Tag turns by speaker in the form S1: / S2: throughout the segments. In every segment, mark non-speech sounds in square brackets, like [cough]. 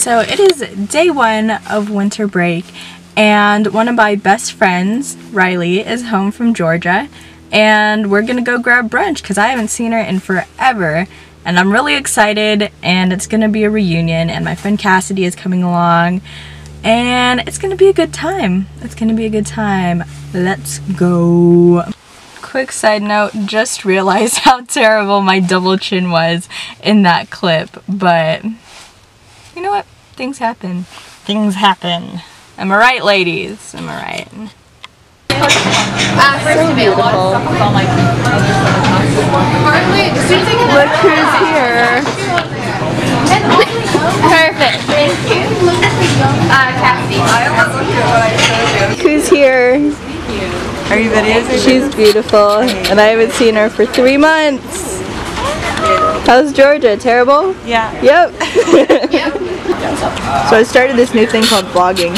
S1: So it is day one of winter break and one of my best friends, Riley, is home from Georgia and we're gonna go grab brunch because I haven't seen her in forever and I'm really excited and it's gonna be a reunion and my friend Cassidy is coming along and it's gonna be a good time. It's gonna be a good time. Let's go. Quick side note, just realized [laughs] how terrible my double chin was in that clip, but you know what? Things happen. Things happen. Am I right, ladies? Am I right? So beautiful. Look who's here.
S2: Perfect. Thank you. Uh, Cassie.
S1: Who's here?
S3: Are you videos?
S1: She's beautiful, and I haven't seen her for three months. How's Georgia? Terrible?
S3: Yeah.
S1: Yep. [laughs] so I started this new thing called vlogging.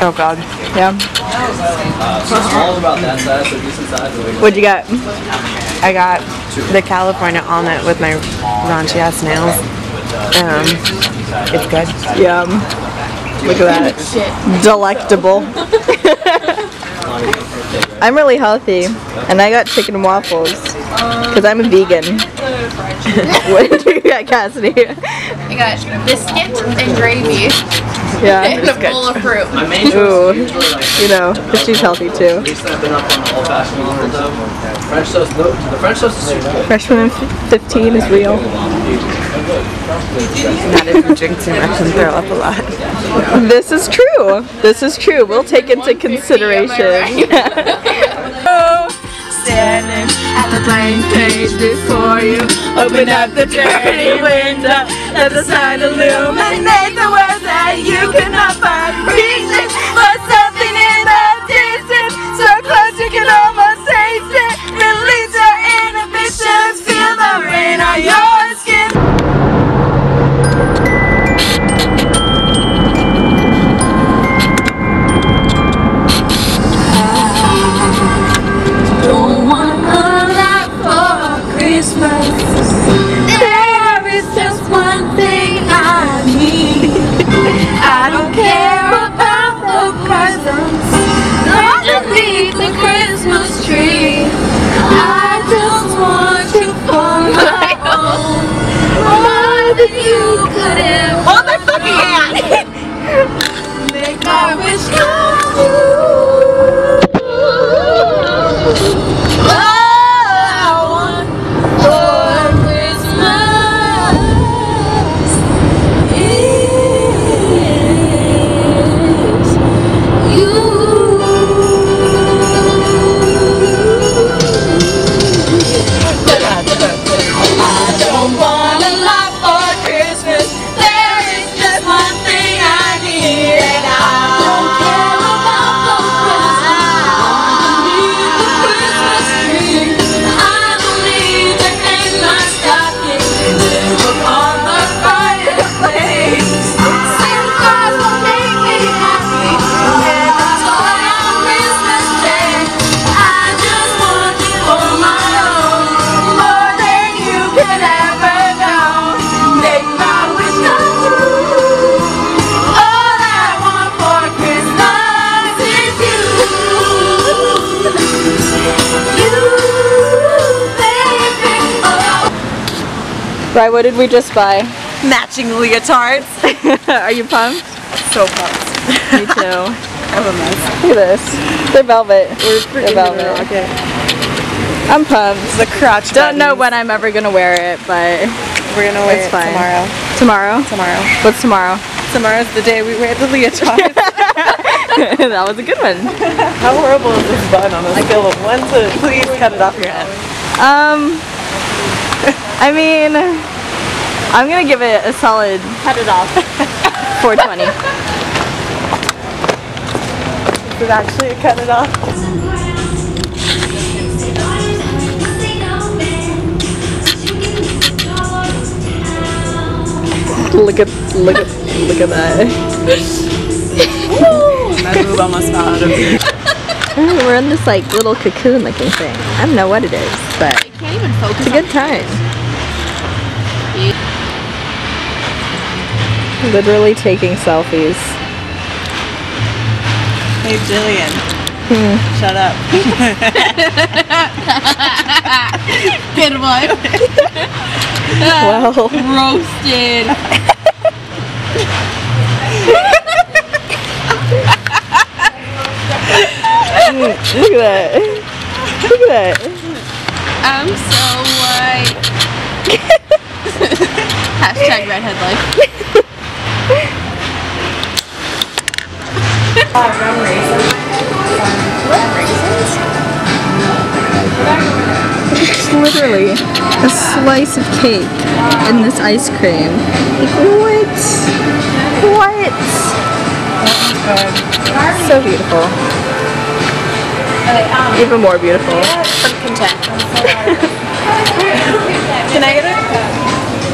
S3: Oh god.
S1: Yeah. What'd you got?
S3: I got the California almond with my raunchy ass nails. Um, it's good.
S1: Yum. Look at that. Delectable. [laughs] I'm really healthy, and I got chicken waffles because I'm a vegan. What did you get, Cassidy?
S2: I got biscuit and gravy
S1: Yeah. [laughs]
S2: and a bowl of fruit.
S1: Ooh, you know, but she's healthy too.
S4: French toast, no, the French toast is super good.
S1: Freshman 15 is real.
S3: Not if you drink too much and throw up a lot.
S1: This is true. This is true. We'll take into consideration. [laughs]
S5: Oh, standing at the blank page before you. Open up the dirty window, let the sun illuminate the words that you cannot find. Reaching
S1: Right, what did we just buy?
S3: Matching leotards. [laughs]
S1: Are you pumped?
S3: So pumped.
S1: Me too. [laughs]
S3: I'm a mess.
S1: Look at this. They're velvet.
S3: We're
S1: They're velvet.
S3: Okay.
S1: I'm pumped.
S3: The crotch.
S1: Don't know when I'm ever gonna wear it, but
S3: We're gonna wear
S1: It's
S3: it
S1: fine.
S3: tomorrow.
S1: tomorrow.
S3: Tomorrow.
S1: What's tomorrow?
S3: Tomorrow's the day we wear the leotards. [laughs]
S1: that was a good one.
S3: How horrible is this bun on a scale of one to please cut it off your head?
S1: Um, [laughs] I mean, I'm gonna give it a solid
S3: Cut it off. [laughs]
S1: 420.
S3: Is it actually cut it off?
S1: Look at, look at, look at that.
S3: My boob almost fell out of me. [laughs]
S1: We're in this like little cocoon looking thing. I don't know what it is, but
S2: Can't even focus
S1: it's a good time. Literally taking selfies.
S3: Hey Jillian. Hmm. Shut up. [laughs]
S2: Good one. [laughs]
S1: Wow.
S2: Roasted. [laughs]
S1: Look at that. Look at that.
S2: I'm so white. [laughs] Hashtag redhead life.
S1: It's literally a slice of cake and this ice cream. Like, what? What? So beautiful. Even more beautiful.
S2: I'm content. [laughs]
S3: Can I get a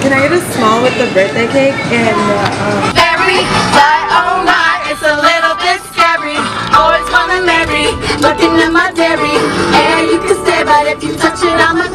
S3: Can I get a small with the birthday cake and uh, um,
S5: Very fly all night, it's a little bit scary. Always wanna marry, looking at my dairy. Yeah, you can stay, but if you touch it, I'm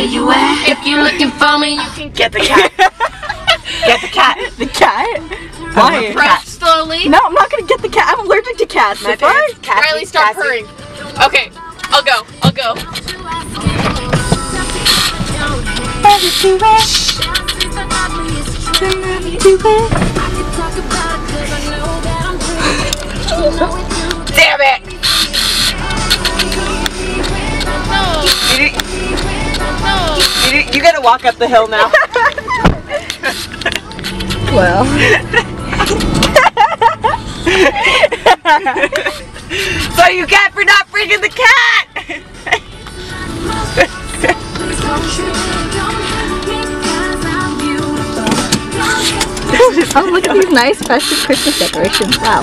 S5: where you at? If you're looking for me, you can
S3: get the cat? [laughs] get the cat. The cat? Why?
S2: Press slowly.
S1: No, I'm not gonna get the cat. I'm allergic to cats.
S3: My
S1: If I-
S3: parents- Cassie,
S2: Riley, stop
S3: Cassie.
S2: purring. Okay, I'll go. I'll go.
S3: Damn it! You, you gotta walk up the hill now. [laughs]
S1: Well, [laughs]
S3: so you get for not bringing the cat! [laughs]
S1: oh look at these nice festive Christmas decorations. Wow.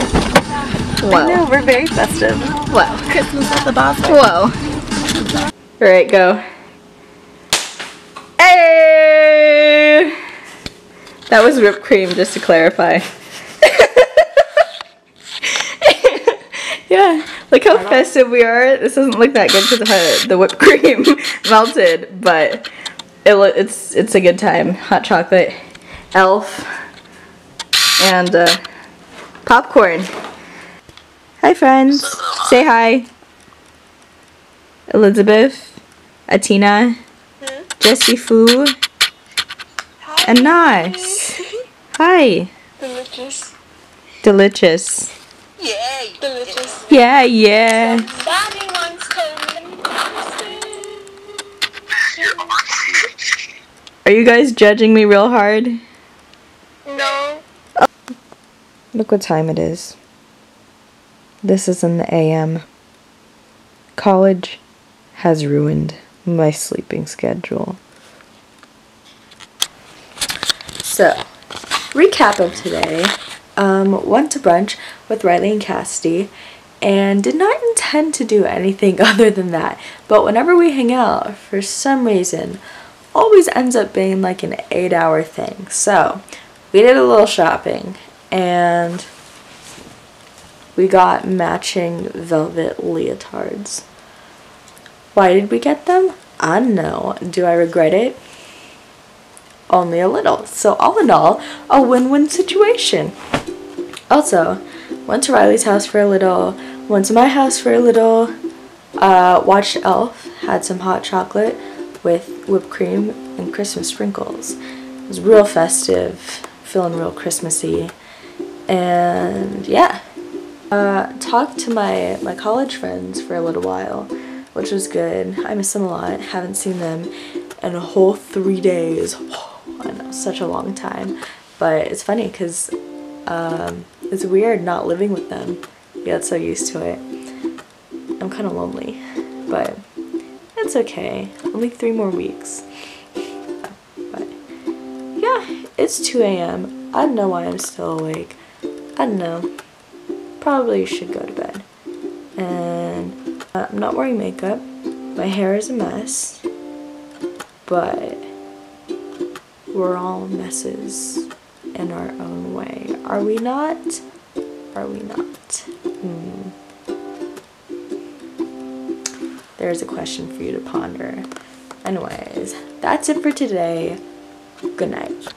S1: Whoa.
S3: No, we're very festive.
S1: Whoa.
S3: Christmas at the boss.
S1: Whoa. All right, go. Hey! That was whipped cream, just to clarify. yeah, look how festive we are. This doesn't look that good because the, the whipped [laughs] cream [laughs] melted, but it it's it's a good time. Hot chocolate, elf, and uh, popcorn. Hi, friends. Say hi. Elizabeth, Atina, Jessie Fu, and Nas. Hi.
S3: Delicious.
S1: Delicious.
S3: Yay! Delicious.
S1: Yeah, yeah.
S3: Daddy wants to
S1: Are you guys judging me real hard?
S3: No.
S1: Look what time it is. This is in the AM. College has ruined my sleeping schedule. So, recap of today. Um, went to brunch with Riley and Cassidy and did not intend to do anything [laughs] other than that. But whenever we hang out, for some reason, always ends up being like an eight hour thing. So, we did a little shopping and we got matching velvet leotards. Why did we get them? I don't know. Do I regret it? Only a little. So, all in all, a win win situation. Also, went to Riley's house for a little, went to my house for a little, uh, watched Elf, had some hot chocolate with whipped cream and Christmas sprinkles. It was real festive, feeling real Christmassy. And yeah, uh, talked to my, my college friends for a little while, which was good. I miss them a lot. Haven't seen them in a whole three days. Such a long time. But it's funny because um, it's weird not living with them. You get so used to it. I'm kind of lonely, but it's okay. Only three more weeks. But yeah, it's 2 a.m. I don't know why I'm still awake. I don't know. Probably should go to bed. And uh, I'm not wearing makeup. My hair is a mess. But we're all messes in our own way. Are we not? Are we not? Hmm. There's a question for you to ponder. Anyways, that's it for today. Good night.